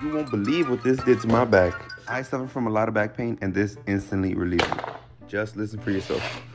You won't believe what this did to my back. I suffer from a lot of back pain and this instantly relieved it. Just listen for yourself.